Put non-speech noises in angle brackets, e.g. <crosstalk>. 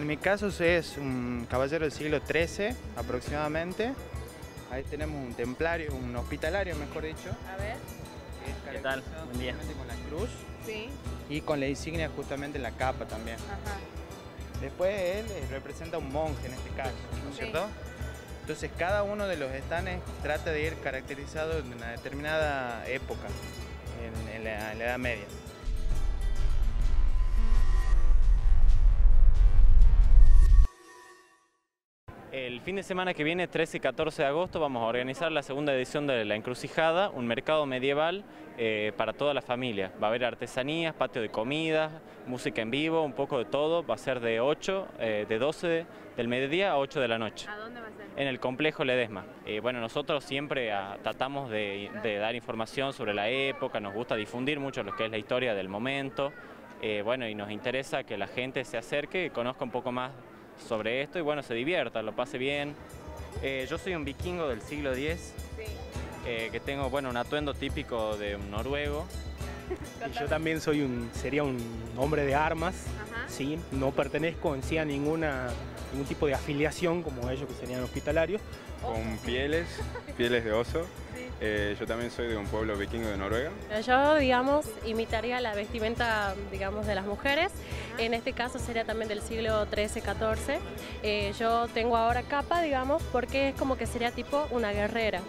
En mi caso es un caballero del siglo XIII aproximadamente. Ahí tenemos un templario, un hospitalario mejor dicho. A ver. que es ¿Qué tal? caracterizado Buen día. justamente Con la cruz Sí. y con la insignia justamente en la capa también. Ajá. Después él eh, representa a un monje en este caso, ¿no es Sí. cierto? Entonces cada uno de los estanes trata de ir caracterizado en una determinada época, en, en la, en la Edad Media. El fin de semana que viene, 13 y 14 de agosto, vamos a organizar la segunda edición de La Encrucijada, un mercado medieval eh, para toda la familia. Va a haber artesanías, patio de comidas, música en vivo, un poco de todo. Va a ser de 8, eh, de 12 del mediodía a 8 de la noche. ¿A dónde va a ser? En el complejo Ledesma. Eh, bueno, nosotros siempre ah, tratamos de, de dar información sobre la época, nos gusta difundir mucho lo que es la historia del momento. Bueno, y nos interesa que la gente se acerque y conozca un poco más sobre esto y bueno, se divierta, lo pase bien. Eh, yo soy un vikingo del siglo X, Sí. eh, que tengo bueno, un atuendo típico de un noruego. <laughs> Y yo también soy un, sería un hombre de armas, Ajá. ¿sí? no pertenezco en sí a ninguna, ningún tipo de afiliación como ellos que serían hospitalarios. con pieles, pieles de oso. Eh, yo también soy de un pueblo vikingo de Noruega. Yo, digamos, imitaría la vestimenta, digamos, de las mujeres. En este caso sería también del siglo XIII-XIV. yo tengo ahora capa, digamos, porque es como que sería tipo una guerrera.